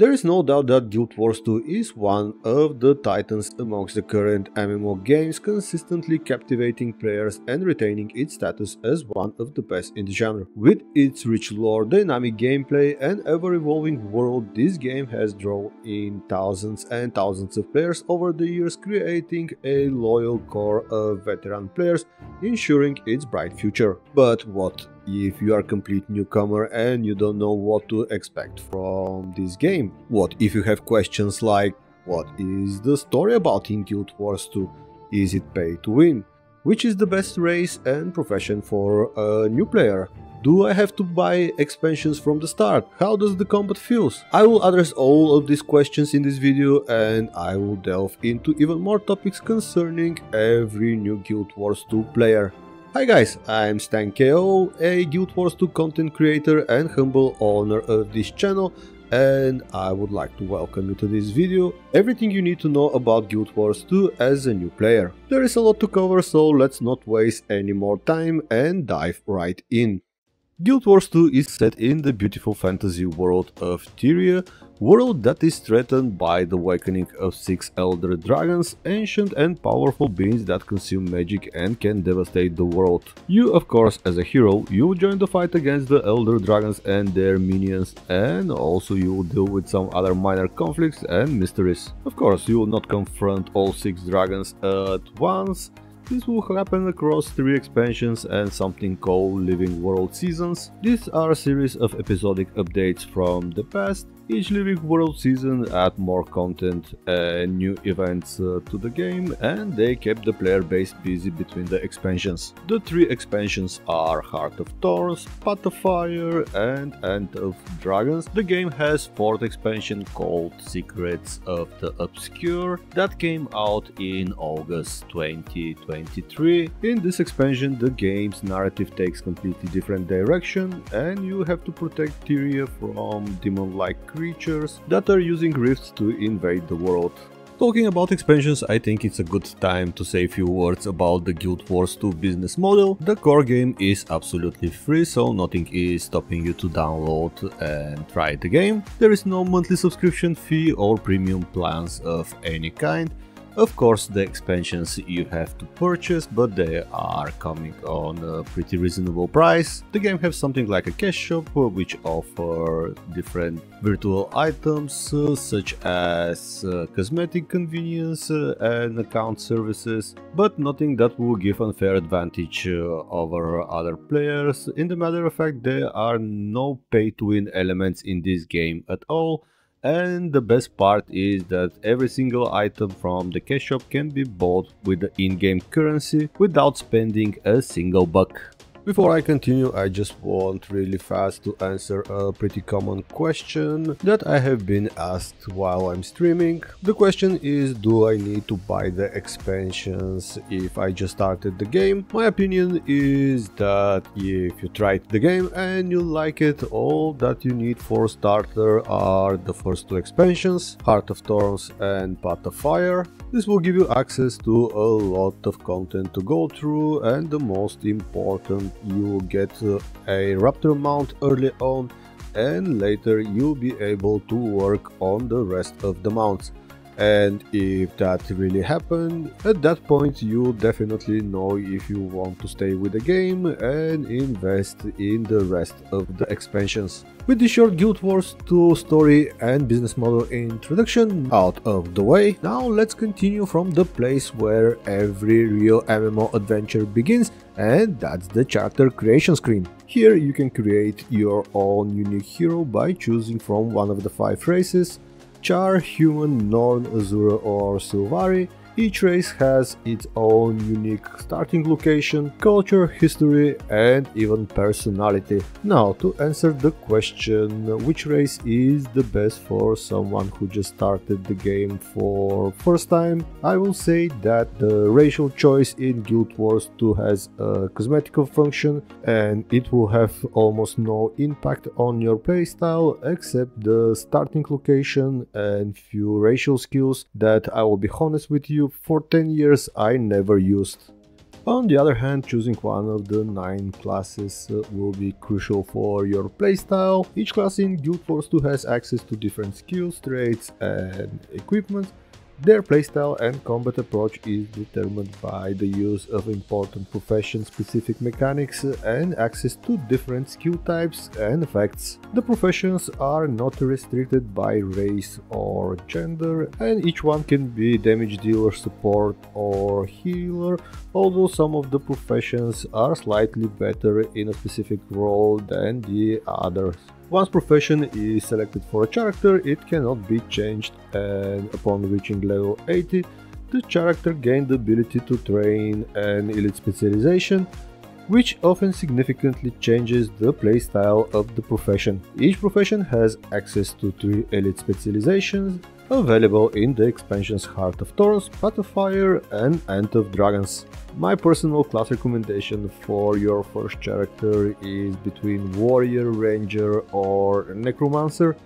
There is no doubt that Guild Wars 2 is one of the titans amongst the current MMO games, consistently captivating players and retaining its status as one of the best in the genre. With its rich lore, dynamic gameplay and ever-evolving world, this game has drawn in thousands and thousands of players over the years, creating a loyal core of veteran players, ensuring its bright future. But what if you are a complete newcomer and you don't know what to expect from this game? What if you have questions like what is the story about in Guild Wars 2? Is it pay to win? Which is the best race and profession for a new player? Do I have to buy expansions from the start? How does the combat feels? I will address all of these questions in this video and I will delve into even more topics concerning every new Guild Wars 2 player. Hi guys, I'm StanKO, a Guild Wars 2 content creator and humble owner of this channel and I would like to welcome you to this video, everything you need to know about Guild Wars 2 as a new player. There is a lot to cover so let's not waste any more time and dive right in. Guild Wars 2 is set in the beautiful fantasy world of Tyria, world that is threatened by the awakening of six elder dragons, ancient and powerful beings that consume magic and can devastate the world. You, of course, as a hero, you join the fight against the elder dragons and their minions, and also you will deal with some other minor conflicts and mysteries. Of course, you will not confront all six dragons at once, this will happen across three expansions and something called Living World Seasons. These are a series of episodic updates from the past each Living World season add more content and new events uh, to the game and they kept the player base busy between the expansions. The three expansions are Heart of Thorns, Path of Fire and End of Dragons. The game has fourth expansion called Secrets of the Obscure that came out in August 2023. In this expansion the game's narrative takes completely different direction and you have to protect Tyria from demon-like creatures that are using rifts to invade the world. Talking about expansions, I think it's a good time to say a few words about the Guild Wars 2 business model. The core game is absolutely free, so nothing is stopping you to download and try the game. There is no monthly subscription fee or premium plans of any kind. Of course, the expansions you have to purchase, but they are coming on a pretty reasonable price. The game has something like a cash shop, which offer different virtual items, uh, such as uh, cosmetic convenience uh, and account services, but nothing that will give unfair advantage uh, over other players. In the matter of fact, there are no pay-to-win elements in this game at all, and the best part is that every single item from the cash shop can be bought with the in-game currency without spending a single buck. Before I continue, I just want really fast to answer a pretty common question that I have been asked while I'm streaming. The question is, do I need to buy the expansions if I just started the game? My opinion is that if you tried the game and you like it, all that you need for starter are the first two expansions, Heart of Thorns and Path of Fire. This will give you access to a lot of content to go through and the most important you get uh, a raptor mount early on and later you'll be able to work on the rest of the mounts and if that really happened at that point you definitely know if you want to stay with the game and invest in the rest of the expansions with the short Guild Wars 2 story and business model introduction out of the way, now let's continue from the place where every real MMO adventure begins and that's the character creation screen. Here you can create your own unique hero by choosing from one of the five races Char, Human, Norn, Asura or Sylvari each race has its own unique starting location, culture, history and even personality. Now to answer the question which race is the best for someone who just started the game for first time, I will say that the racial choice in Guild Wars 2 has a cosmetical function and it will have almost no impact on your playstyle except the starting location and few racial skills that I will be honest with you for 10 years I never used. On the other hand, choosing one of the 9 classes uh, will be crucial for your playstyle. Each class in Guild Wars 2 has access to different skills, traits and equipment their playstyle and combat approach is determined by the use of important profession-specific mechanics and access to different skill types and effects. The professions are not restricted by race or gender and each one can be damage dealer, support or healer, although some of the professions are slightly better in a specific role than the others. Once profession is selected for a character, it cannot be changed and upon reaching level 80, the character gained the ability to train an elite specialization, which often significantly changes the playstyle of the profession. Each profession has access to 3 elite specializations available in the expansions Heart of Thorns, Path of Fire and End of Dragons. My personal class recommendation for your first character is between Warrior, Ranger or Necromancer.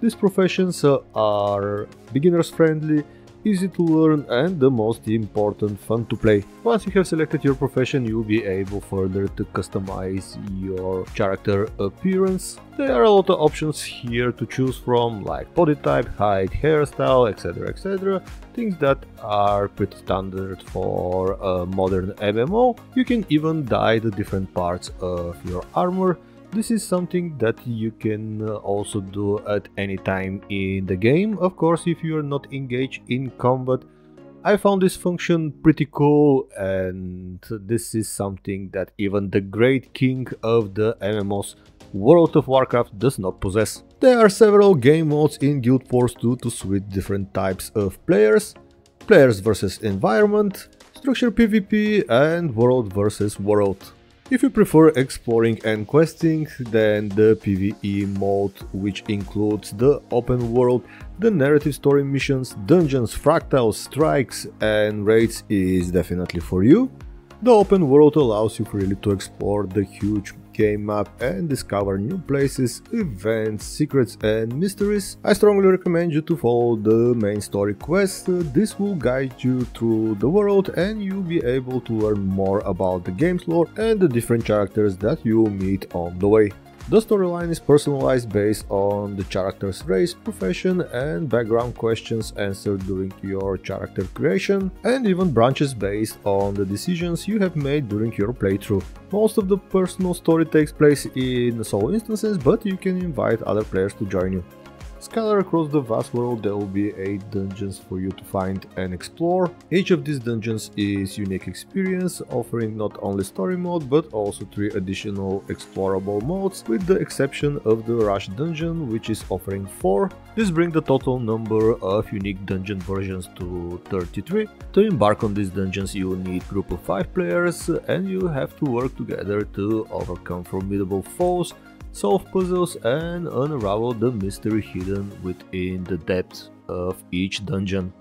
These professions uh, are beginners friendly easy to learn and the most important fun to play. Once you have selected your profession you will be able further to customize your character appearance. There are a lot of options here to choose from like body type, height, hairstyle etc etc things that are pretty standard for a modern MMO. You can even dye the different parts of your armor this is something that you can uh, also do at any time in the game, of course if you are not engaged in combat. I found this function pretty cool and this is something that even the great king of the MMOs World of Warcraft does not possess. There are several game modes in Guild Wars 2 to suit different types of players, players versus environment, structure PvP and world versus world. If you prefer exploring and questing, then the PvE mode, which includes the open world, the narrative story missions, dungeons, fractals, strikes and raids is definitely for you. The open world allows you freely to explore the huge game map and discover new places, events, secrets and mysteries, I strongly recommend you to follow the main story quest. This will guide you through the world and you'll be able to learn more about the game's lore and the different characters that you'll meet on the way. The storyline is personalized based on the character's race, profession and background questions answered during your character creation and even branches based on the decisions you have made during your playthrough. Most of the personal story takes place in solo instances, but you can invite other players to join you. Scatter across the vast world there will be 8 dungeons for you to find and explore. Each of these dungeons is unique experience, offering not only story mode but also 3 additional explorable modes, with the exception of the Arah dungeon which is offering 4. This brings the total number of unique dungeon versions to 33. To embark on these dungeons you will need group of 5 players and you have to work together to overcome formidable foes solve puzzles and unravel the mystery hidden within the depths of each dungeon.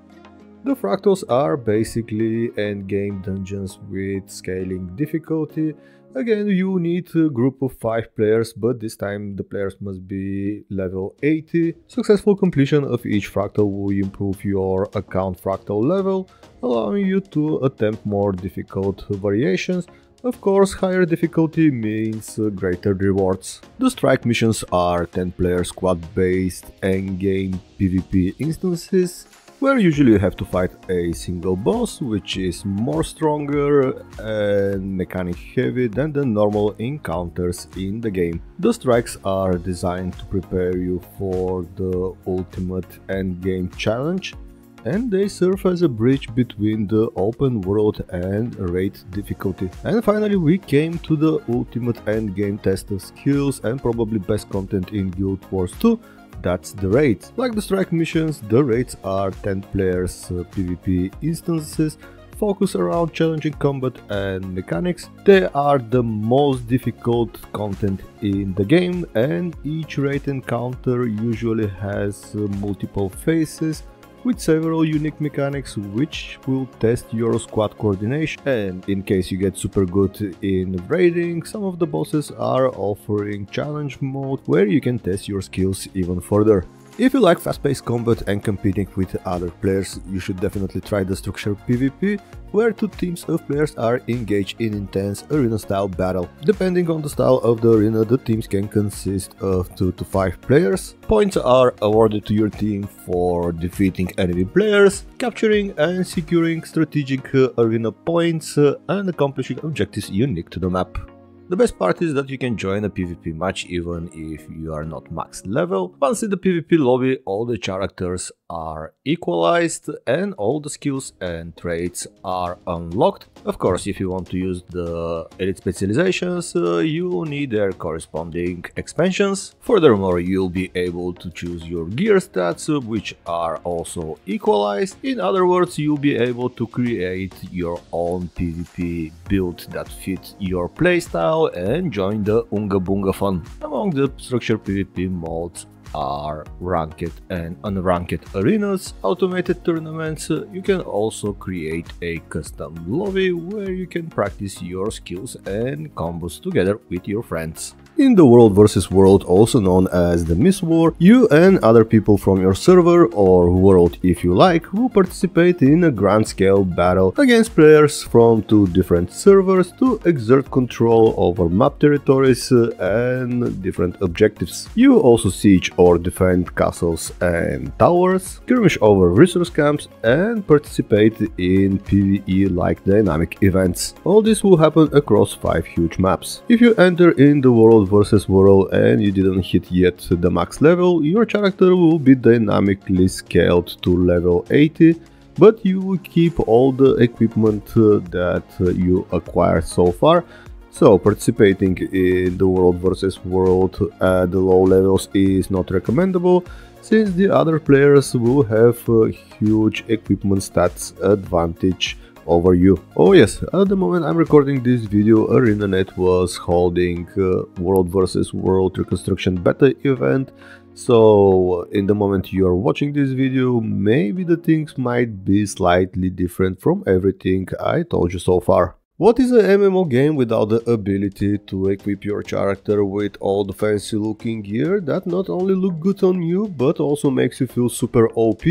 The fractals are basically endgame dungeons with scaling difficulty. Again, you need a group of 5 players, but this time the players must be level 80. Successful completion of each fractal will improve your account fractal level, allowing you to attempt more difficult variations of course, higher difficulty means uh, greater rewards. The strike missions are 10 player squad based endgame PvP instances where usually you have to fight a single boss which is more stronger and mechanic heavy than the normal encounters in the game. The strikes are designed to prepare you for the ultimate endgame challenge and they serve as a bridge between the open world and raid difficulty. And finally we came to the ultimate endgame test of skills and probably best content in Guild Wars 2 that's the raids. Like the strike missions, the raids are 10 players uh, PvP instances focus around challenging combat and mechanics. They are the most difficult content in the game and each raid encounter usually has uh, multiple phases with several unique mechanics which will test your squad coordination and in case you get super good in raiding, some of the bosses are offering challenge mode where you can test your skills even further. If you like fast-paced combat and competing with other players, you should definitely try the structure PvP, where two teams of players are engaged in intense arena-style battle. Depending on the style of the arena, the teams can consist of 2 to 5 players. Points are awarded to your team for defeating enemy players, capturing and securing strategic uh, arena points, uh, and accomplishing objectives unique to the map. The best part is that you can join a PvP match even if you are not max level. Once in the PvP lobby, all the characters are equalized and all the skills and traits are unlocked. Of course, if you want to use the elite specializations, uh, you need their corresponding expansions. Furthermore, you'll be able to choose your gear stats, uh, which are also equalized. In other words, you'll be able to create your own PvP build that fits your playstyle and join the Unga Bunga fun. Among the structure PvP modes are ranked and unranked arenas, automated tournaments, you can also create a custom lobby where you can practice your skills and combos together with your friends. In the World vs World, also known as the Mist War, you and other people from your server, or world if you like, will participate in a grand scale battle against players from two different servers to exert control over map territories uh, and different objectives. You also siege or defend castles and towers, skirmish over resource camps and participate in PvE like dynamic events. All this will happen across 5 huge maps. If you enter in the World world versus world and you didn't hit yet the max level, your character will be dynamically scaled to level 80 but you will keep all the equipment uh, that uh, you acquired so far. So participating in the world versus world at the low levels is not recommendable since the other players will have a huge equipment stats advantage over you. Oh yes, at the moment I'm recording this video, ArenaNet was holding uh, World vs World Reconstruction Beta event, so in the moment you are watching this video, maybe the things might be slightly different from everything I told you so far. What is a MMO game without the ability to equip your character with all the fancy looking gear that not only look good on you but also makes you feel super OP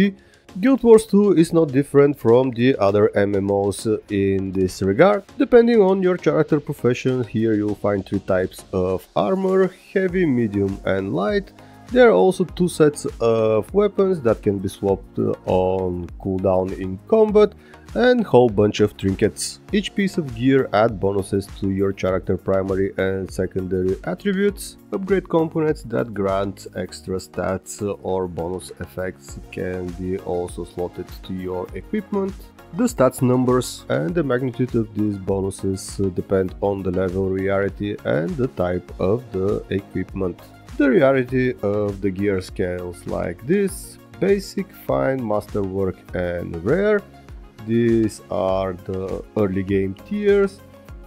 Guild Wars 2 is not different from the other MMOs in this regard. Depending on your character profession, here you'll find three types of armor, heavy, medium and light. There are also two sets of weapons that can be swapped on cooldown in combat and whole bunch of trinkets. Each piece of gear add bonuses to your character primary and secondary attributes. Upgrade components that grant extra stats or bonus effects can be also slotted to your equipment. The stats numbers and the magnitude of these bonuses depend on the level rarity and the type of the equipment. The rarity of the gear scales like this, basic, fine, masterwork and rare these are the early game tiers.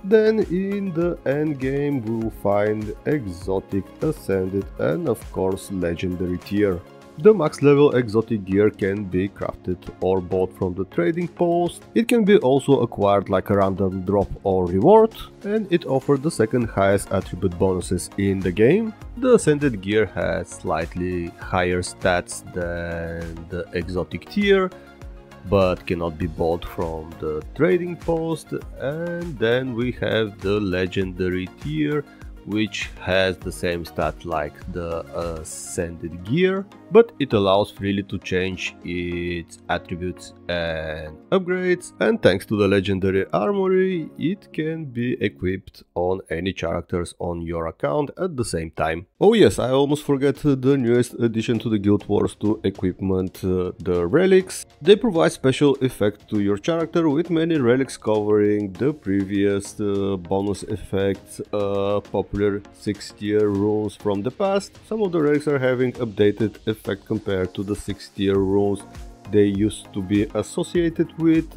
Then in the end game we'll find exotic, ascended and of course legendary tier. The max level exotic gear can be crafted or bought from the trading post. It can be also acquired like a random drop or reward and it offers the second highest attribute bonuses in the game. The ascended gear has slightly higher stats than the exotic tier but cannot be bought from the trading post. And then we have the legendary tier which has the same stat like the uh, ascended gear but it allows freely to change its attributes and upgrades and thanks to the legendary armory it can be equipped on any characters on your account at the same time. Oh yes, I almost forgot the newest addition to the Guild Wars 2 equipment, uh, the relics. They provide special effect to your character with many relics covering the previous uh, bonus effects, uh, popular 6 tier runes from the past. Some of the relics are having updated effect compared to the 60 year runes they used to be associated with.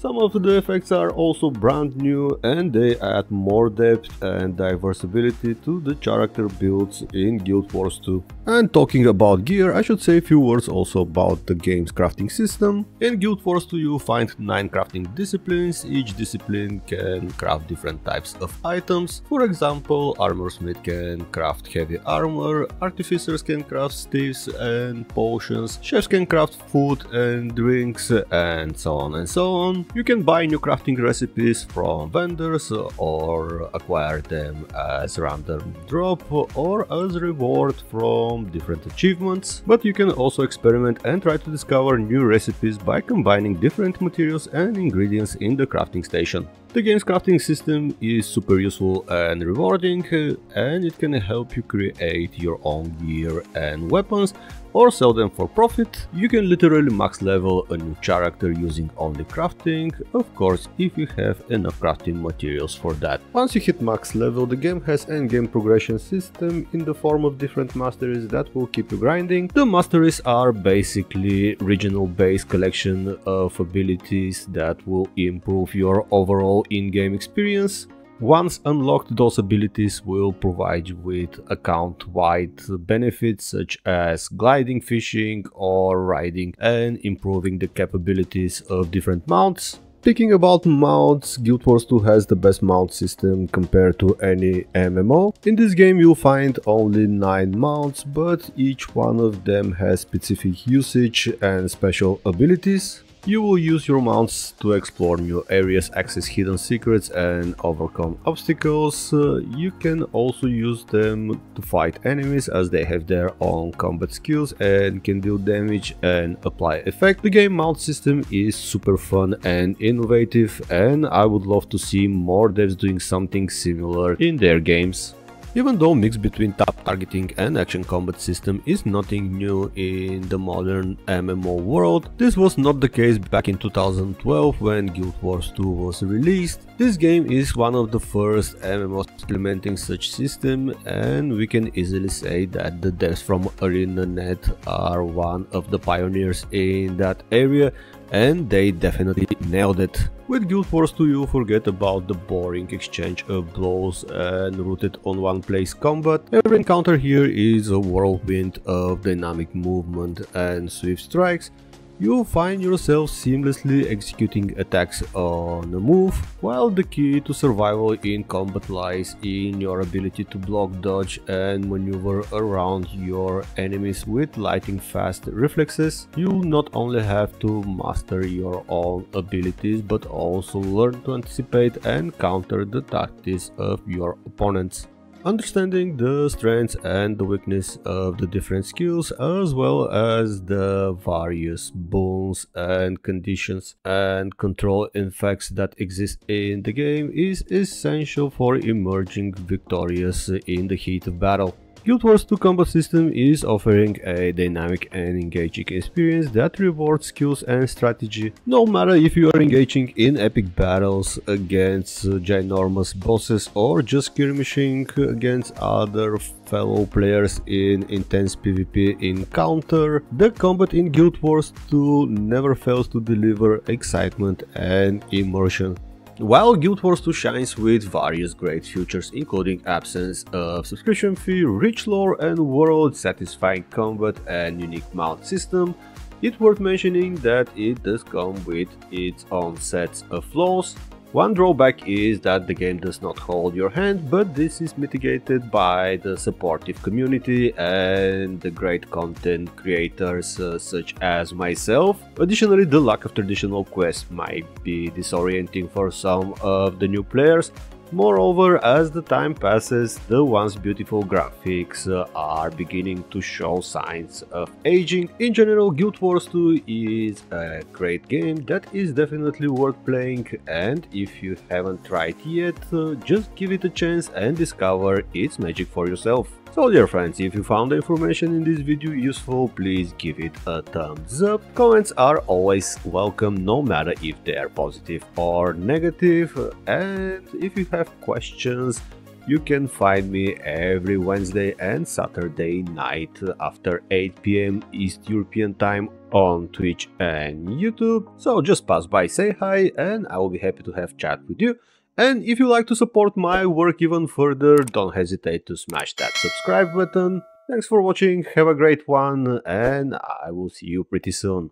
Some of the effects are also brand new and they add more depth and diversibility to the character builds in Guild Wars 2. And talking about gear, I should say a few words also about the game's crafting system. In Guild Wars 2 you find 9 crafting disciplines, each discipline can craft different types of items. For example, Armorsmith can craft heavy armor, artificers can craft staves and potions, chefs can craft food and drinks and so on and so on. You can buy new crafting recipes from vendors or acquire them as random drop or as reward from different achievements, but you can also experiment and try to discover new recipes by combining different materials and ingredients in the crafting station. The game's crafting system is super useful and rewarding eh, and it can help you create your own gear and weapons or sell them for profit. You can literally max level a new character using only crafting, of course if you have enough crafting materials for that. Once you hit max level, the game has endgame progression system in the form of different masteries that will keep you grinding. The masteries are basically regional based collection of abilities that will improve your overall in-game experience. Once unlocked, those abilities will provide you with account-wide benefits such as gliding, fishing or riding and improving the capabilities of different mounts. Speaking about mounts, Guild Wars 2 has the best mount system compared to any MMO. In this game you'll find only 9 mounts, but each one of them has specific usage and special abilities. You will use your mounts to explore new areas, access hidden secrets and overcome obstacles. Uh, you can also use them to fight enemies as they have their own combat skills and can deal damage and apply effect. The game mount system is super fun and innovative and I would love to see more devs doing something similar in their games. Even though mix between tab targeting and action combat system is nothing new in the modern MMO world, this was not the case back in 2012 when Guild Wars 2 was released. This game is one of the first MMOs implementing such system and we can easily say that the devs from ArenaNet are one of the pioneers in that area and they definitely nailed it. With Guild Wars 2 you forget about the boring exchange of blows and rooted on one place combat. Every encounter here is a whirlwind of dynamic movement and swift strikes you find yourself seamlessly executing attacks on the move, while the key to survival in combat lies in your ability to block, dodge and maneuver around your enemies with lightning fast reflexes. You not only have to master your own abilities but also learn to anticipate and counter the tactics of your opponents. Understanding the strengths and the weakness of the different skills as well as the various boons and conditions and control effects that exist in the game is essential for emerging victorious in the heat of battle. Guild Wars 2 combat system is offering a dynamic and engaging experience that rewards skills and strategy. No matter if you are engaging in epic battles against ginormous bosses or just skirmishing against other fellow players in intense PvP encounter, the combat in Guild Wars 2 never fails to deliver excitement and immersion. While Guild Wars 2 shines with various great features including absence of subscription fee, rich lore and world, satisfying combat and unique mount system, it's worth mentioning that it does come with its own sets of flaws one drawback is that the game does not hold your hand, but this is mitigated by the supportive community and the great content creators uh, such as myself. Additionally, the lack of traditional quests might be disorienting for some of the new players, Moreover, as the time passes, the once beautiful graphics uh, are beginning to show signs of aging. In general, Guild Wars 2 is a great game that is definitely worth playing and if you haven't tried yet, uh, just give it a chance and discover its magic for yourself. So dear friends, if you found the information in this video useful, please give it a thumbs up. Comments are always welcome no matter if they are positive or negative and if you have questions you can find me every Wednesday and Saturday night after 8 pm East European time on Twitch and YouTube. So just pass by, say hi, and I will be happy to have chat with you. And if you like to support my work even further, don't hesitate to smash that subscribe button. Thanks for watching, have a great one, and I will see you pretty soon.